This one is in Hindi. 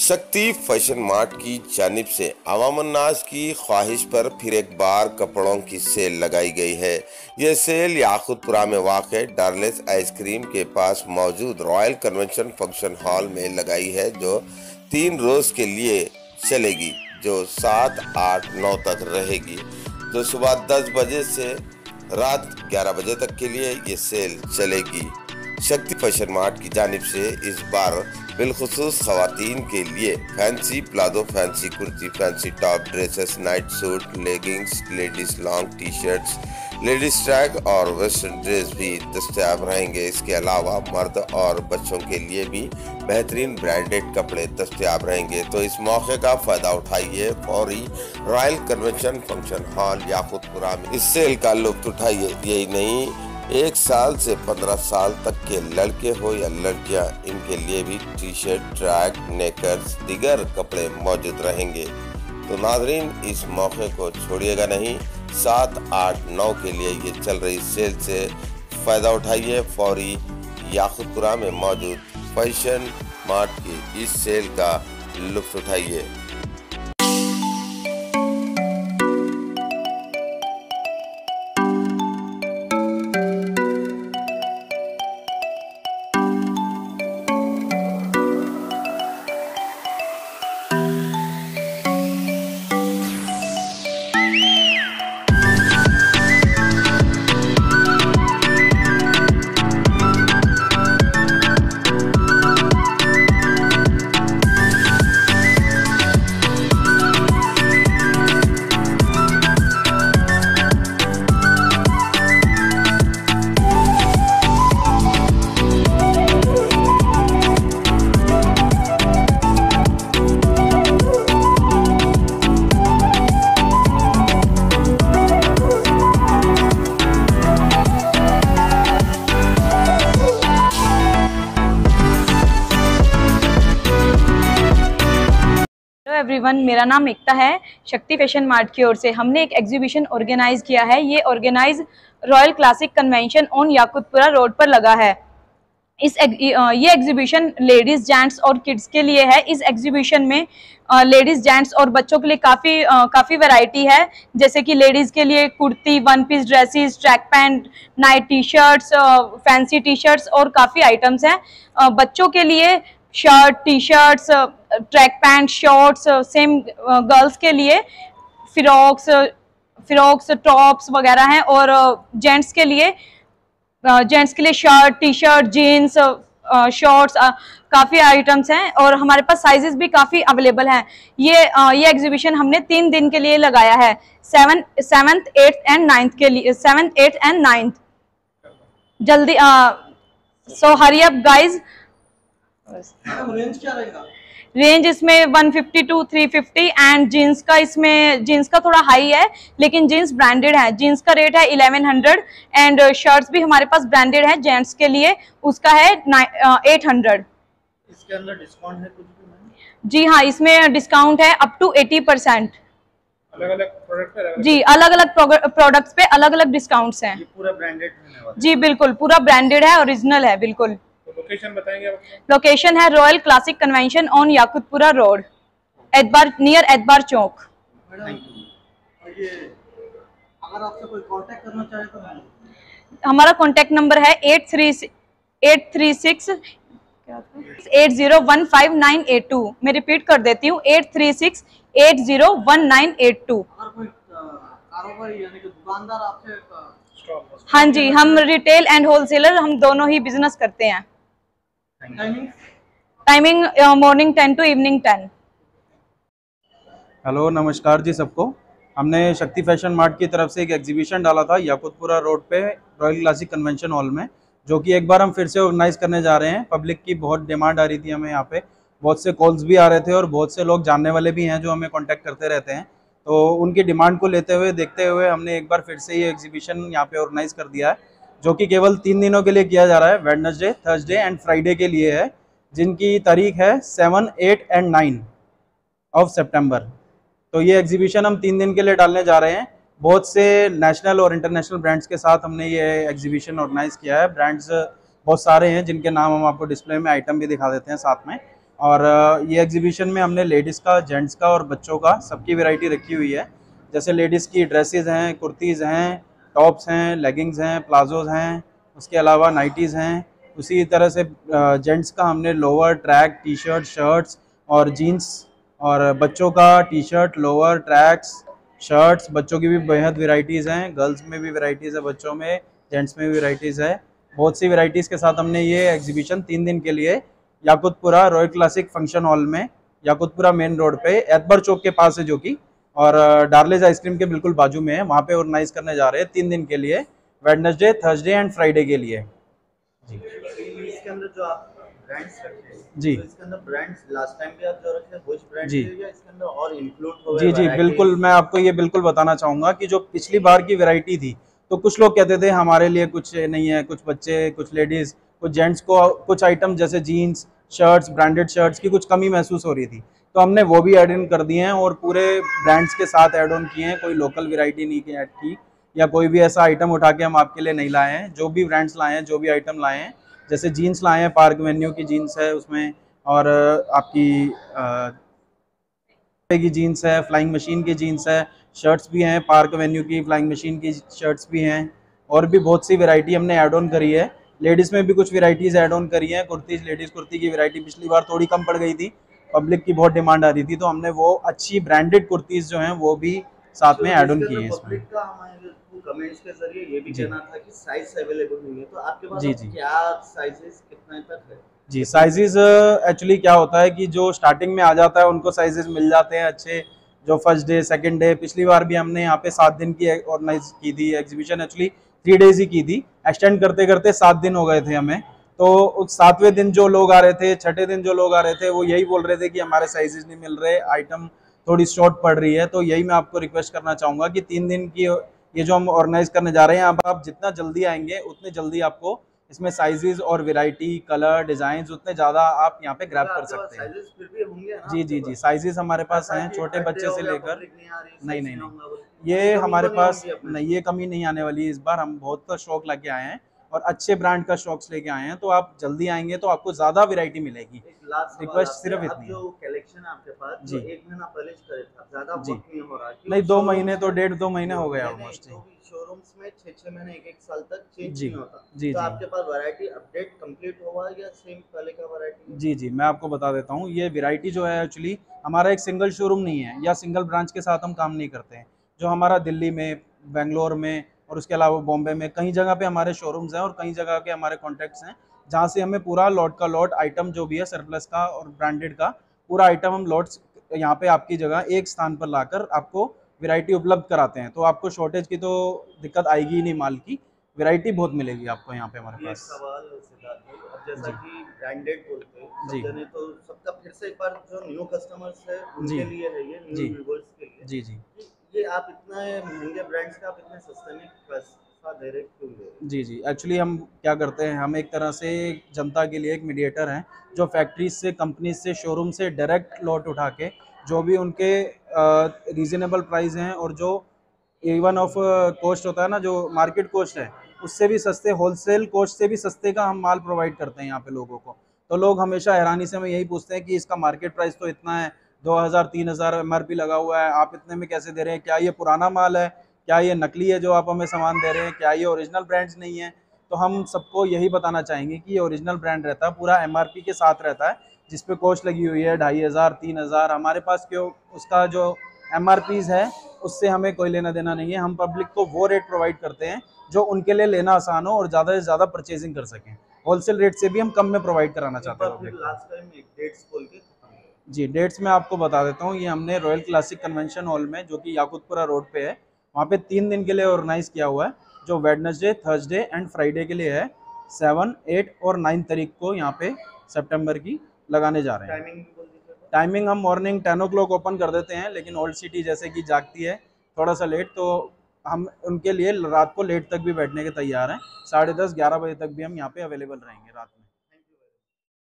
शक्ति फ़ैशन मार्ट की जानिब से अवामन्नास की ख्वाहिश पर फिर एक बार कपड़ों की सेल लगाई गई है। यह सेल याकुतपुरा में वाक़ डार्लेस आइसक्रीम के पास मौजूद रॉयल कन्वेंशन फ़ंक्शन हॉल में लगाई है, जो तीन रोज़ के लिए चलेगी, जो सात, आठ, नौ तक रहेगी। जो सुबह दस बजे से रात ग्यारह बजे तक के लिए ये सेल चलेगी। शक्ति फ़ैशन मार्ट की जानिब से इस बार बिलखसूस खातन के लिए fancy palazzo, fancy kurti, fancy top dresses, night suit, leggings, ladies long T shirts ladies track और वेस्टर्न ड्रेस भी दस्तियाब रहेंगे। इसके अलावा मर्द और बच्चों के लिए भी बेहतरीन ब्रांडेड कपड़े दस्तियाब रहेंगे। तो इस मौके का फ़ायदा उठाइए, फौरी royal convention function hall Yakutpura में। इस सेल का लुत्फ उठाइए, यही नहीं एक साल से पंद्रह साल तक के लड़के हो या लड़कियाँ, इनके लिए भी टी शर्ट ट्रैक नेकर्स दिगर कपड़े मौजूद रहेंगे। तो नाजरीन, इस मौके को छोड़िएगा नहीं। सात, आठ, नौ के लिए ये चल रही सेल से फ़ायदा उठाइए। फौरी याकुतपुरा में मौजूद फ़ैशन मार्ट की इस सेल का लुत्फ उठाइए। एवरीवन मेरा नाम एकता है। शक्ति फ़ैशन मार्ट की ओर से हमने एक एग्जीबिशन ऑर्गेनाइज किया है। ये organise royal classic convention on Yakutpura road पर लगा है। इस ये एग्जीबिशन लेडीज़ जेंट्स और किड्स के लिए है। इस एग्जीबिशन में लेडीज़ जेंट्स और बच्चों के लिए काफ़ी काफ़ी वैरायटी है। जैसे कि लेडीज़ के लिए kurti one piece dresses track pant night T shirts fancy T shirts और काफ़ी आइटम्स हैं। बच्चों के लिए shirt T shirts track pant shorts same girls के लिए फ्रॉक्स फ्रॉक्स टॉप्स वगैरह हैं और जेंट्स के लिए जेंट्स के लिए shirt T shirt jeans shorts काफ़ी आइटम्स हैं और हमारे पास साइजेस भी काफ़ी अवेलेबल हैं। ये ये एग्जीबिशन हमने तीन दिन के लिए लगाया है। Seven seventh eighth and ninth के लिए सेवन्थ एट्थ एंड नाइन्थ जल्दी so hurry up guys range क्या रहेगा? रेंज इसमें 150 टू 350 एंड जीन्स का इसमें जीन्स का थोड़ा हाई है लेकिन जीन्स ब्रांडेड है। जीन्स का रेट है 1100 एंड शर्ट्स भी हमारे पास ब्रांडेड है जेंट्स के लिए। उसका है 800 इसके अंदर डिस्काउंट है कुछ भी जी हाँ इसमें डिस्काउंट है अप टू 80 परसेंट अलग अलग प्रोडक्ट जी अलग अलग प्रोडक्ट्स पे अलग अलग डिस्काउंट्स हैं पूरा ब्रांडेड जी बिल्कुल पूरा ब्रांडेड है ओरिजिनल है बिल्कुल। लोकेशन बताएँगे लोकेशन है royal classic convention on Yakutpura road Etebar near Etebar Chowk अगर आपसे कोई कांटेक्ट करना चाहे तो हमारा कांटेक्ट नंबर है eight three eight three six eight zero one five nine eight two मैं रिपीट कर देती हूँ eight three six eight zero one nine eight two हाँ जी हम रिटेल एंड होलसेलर हम दोनों ही बिज़नेस करते हैं। Timing morning ten to evening ten hello नमस्कार जी सबको। हमने शक्ति फ़ैशन मार्ट की तरफ़ से एक एग्जीबिशन डाला था याकुतपुरा रोड पे रॉयल क्लासिक कन्वेंशन हॉल में जो कि एक बार हम फिर से ऑर्गेनाइज करने जा रहे हैं। पब्लिक की बहुत डिमांड आ रही थी हमें यहाँ पे। बहुत से कॉल्स भी आ रहे थे और बहुत से लोग जानने वाले भी हैं जो हमें कॉन्टैक्ट करते रहते हैं। तो उनकी डिमांड को लेते हुए देखते हुए हमने एक बार फिर से ये एग्जीबिशन यहाँ पे ऑर्गेनाइज कर दिया है। जो कि केवल तीन दिनों के लिए किया जा रहा है वेडनेसडे थर्सडे एंड फ्राइडे के लिए है, जिनकी तारीख है seven eight and nine of सितंबर तो ये एग्जीबिशन हम तीन दिन के लिए डालने जा रहे हैं। बहुत से नेशनल और इंटरनेशनल ब्रांड्स के साथ हमने ये एग्जीबिशन ऑर्गेनाइज किया है। ब्रांड्स बहुत सारे हैं जिनके नाम हम आपको डिस्प्ले में आइटम भी दिखा देते हैं साथ में। और ये एग्जीबिशन में हमने लेडीज़ का जेंट्स का और बच्चों का सबकी वैरायटी रखी हुई है। जैसे लेडीज़ की ड्रेसेस हैं, कुर्तीज़ हैं टॉप्स हैं, लेगिंग्स हैं प्लाजोज हैं, उसके अलावा नाइटीज़ हैं। उसी तरह से जेंट्स का हमने lower track T shirt shirts और जीन्स और बच्चों का T shirt lower tracks, shirts, बच्चों की भी बेहद वेराइटीज़ हैं। गर्ल्स में भी वेराइटीज़ है बच्चों में, जेंट्स में भी वेराइटीज़ है। बहुत सी वेराइटीज़ के साथ हमने ये एग्जीबिशन तीन दिन के लिए Yakutpura royal classic function hall में, याकुतपुरा मेन रोड पे, एतबर चौक के पास है जो कि। और डार्लेज आइसक्रीम के बिल्कुल बाजू में है वहाँ पे ऑर्गेनाइज करने जा रहे हैं तीन दिन के लिए वेडनेसडे थर्सडे एंड फ्राइडे के लिए जी इसके अंदर जो आप ब्रांड्स रखे हैं जी। तो इसके अंदर ब्रांड्स लास्ट टाइम भी आप जो रखे हैं वही ब्रांड जी। इसके अंदर और इंक्लूड जी जी बिल्कुल मैं आपको ये बिल्कुल बताना चाहूँगा कि जो पिछली बार की वैरायटी थी तो कुछ लोग कहते थे हमारे लिए कुछ नहीं है कुछ बच्चे कुछ लेडीज़ कुछ जेंट्स को कुछ आइटम जैसे जीन्स शर्ट्स ब्रांडेड शर्ट्स की कुछ कमी महसूस हो रही थी तो हमने वो भी ऐड इन कर दिए हैं और पूरे ब्रांड्स के साथ ऐड ऑन किए हैं। कोई लोकल वैरायटी नहीं ऐड की या कोई भी ऐसा आइटम उठा के हम आपके लिए नहीं लाए हैं। जो भी ब्रांड्स लाए हैं जो भी आइटम लाए हैं जैसे जीन्स लाए हैं पार्क वेन्यू की जीन्स है उसमें और आपकी अ, की जीन्स है फ्लाइंग मशीन की जीन्स है शर्ट्स भी हैं पार्क वेन्यू की फ्लाइंग मशीन की शर्ट्स भी हैं और भी बहुत सी वैरायटी हमने ऐड ऑन करी है। लेडीज़ में भी कुछ वेराइटीज़ ऐड ऑन करी हैं कुर्तीज़ लेडीज़ कुर्ती की वैरायटी पिछली बार थोड़ी कम पड़ गई थी पब्लिक की बहुत डिमांड आ रही थी तो हमने वो अच्छी ब्रांडेड कुर्तीज़ जो हैं वो भी साथ में ऐड ऑन किए हैं इसमें। पब्लिक का हमारे कमेंट्स के ज़रिए ये भी जी। कहना था कि साइज़ अवेलेबल नहीं है तो आपके पास जी, जी। क्या साइजेस कितने तक है? जी साइजेस एक्चुअली क्या होता है कि जो स्टार्टिंग में आ जाता है उनको साइजेस मिल जाते हैं अच्छे। जो फ़र्स्ट डे सेकंड डे पिछली बार भी हमने यहाँ पे सात दिन की ऑर्गेनाइज की थी एग्जीबिशन एक्चुअली थ्री डेज़ ही की थी। एक्सटेंड करते करते सात दिन हो गए थे हमें। तो सातवें दिन जो लोग आ रहे थे छठे दिन जो लोग आ रहे थे वो यही बोल रहे थे कि हमारे साइजेस नहीं मिल रहे आइटम थोड़ी शॉर्ट पड़ रही है तो यही मैं आपको रिक्वेस्ट करना चाहूँगा कि तीन दिन की ये जो हम ऑर्गेनाइज करने जा रहे हैं अब आप जितना जल्दी आएँगे उतने जल्दी आपको इसमें साइजेस और वैरायटी कलर डिज़ाइन उतने ज़्यादा आप यहाँ पे ग्रैप कर सकते हैं। जी जी जी साइजेस हमारे पास हैं छोटे बच्चे से लेकर नहीं नहीं, नहीं। ये हमारे तो पास नहीं ये कमी नहीं आने वाली इस बार हम बहुत शौक लेके आए हैं। और अच्छे ब्रांड का शौक लेके आए हैं तो आप जल्दी आएँगे तो आपको ज़्यादा वेरायटी मिलेगी आपसे, सिर्फ़ इतनी है। जो कलेक्शन आपके पास जी। एक महीना पहले करे था ज़्यादा जी। नहीं हो रहा नहीं दो महीने तो डेढ़ दो महीने हो नहीं, ऑलमोस्ट शोरूम्स में छह छह महीने एक एक साल तक चेंज जी, नहीं होता जी, तो जी। आपके पास वैरायटी अपडेट कंप्लीट हुआ या सेम पहले का वैरायटी जी जी मैं आपको बता देता हूँ ये वैरायटी जो है एक्चुअली हमारा एक सिंगल शोरूम नहीं है या सिंगल ब्रांच के साथ हम काम नहीं करते हैं जो हमारा दिल्ली में बेंगलोर में और उसके अलावा बॉम्बे में कई जगह पे हमारे शोरूम्स हैं और कई जगह के हमारे कॉन्टैक्ट्स हैं जहाँ से हमें पूरा लॉट का लॉट आइटम जो भी है सरप्लस का और ब्रांडेड का पूरा आइटम हम लॉट्स यहाँ पे आपकी जगह एक स्थान पर लाकर आपको वैरायटी उपलब्ध कराते हैं तो आपको शॉर्टेज की तो दिक्कत आएगी ही नहीं माल की वैरायटी बहुत मिलेगी आपको यहाँ पे हमारे पास सवाल अब जैसा। कि ब्रांडेड बोलते हैं जी। सब तो सबका फिर से एक बार जो न्यू कस्टमर्स है उनके लिए है ये न्यू जी। व्यूअर्स के लिए जी जी ये आप इतना महँगे ब्रांड्स का आप इतने सस्ते में जी जी। एक्चुअली हम क्या करते हैं, हम एक तरह से जनता के लिए एक मीडिएटर हैं, जो फैक्ट्रीज से कंपनीज़ से शोरूम से डायरेक्ट लॉट उठा के जो भी उनके रीजनेबल प्राइस हैं और जो इवन ऑफ़ कॉस्ट होता है ना, जो मार्केट कॉस्ट है, उससे भी सस्ते होलसेल कॉस्ट से भी सस्ते का हम माल प्रोवाइड करते हैं यहाँ पे लोगों को। तो लोग हमेशा हैरानी से हमें यही पूछते हैं कि इसका मार्केट प्राइस तो इतना है दो हज़ार तीन हज़ार एम आर पी लगा हुआ है। आप इतने में कैसे दे रहे हैं? क्या ये पुराना माल है? क्या ये नकली है जो आप हमें सामान दे रहे हैं? क्या ये ओरिजिनल ब्रांड्स नहीं है? तो हम सबको यही बताना चाहेंगे कि ये ओरिजिनल ब्रांड रहता है पूरा एम आर पी के साथ रहता है जिस पे कॉस्ट लगी हुई है ढाई हज़ार तीन हज़ार। हमारे पास क्यों? उसका जो MRP है उससे हमें कोई लेना देना नहीं है। हम पब्लिक को वो रेट प्रोवाइड करते हैं जो उनके लिए लेना आसान हो और ज़्यादा से ज़्यादा परचेजिंग कर सकें। होलसेल रेट से भी हम कम में प्रोवाइड कराना एक चाहते हैं जी डेट्स मैं आपको बता देता हूँ। ये हमने रॉयल क्लासिक कन्वेंशन हॉल में जो कि याकूतपुरा रोड पे है वहाँ पे तीन दिन के लिए ऑर्गेनाइज किया हुआ है जो वेडनेसडे थर्सडे एंड फ्राइडे के लिए है। सेवन एट और नाइन तारीख को यहाँ पे सितंबर की लगाने जा रहे हैं। टाइमिंग हम मॉर्निंग टेन ओ ओपन कर देते हैं लेकिन ओल्ड सिटी जैसे कि जागती है थोड़ा सा लेट तो हम उनके लिए रात को लेट तक भी बैठने के तैयार हैं। साढ़े दस ग्यारह बजे तक भी हम यहाँ पे अवेलेबल रहेंगे रात में।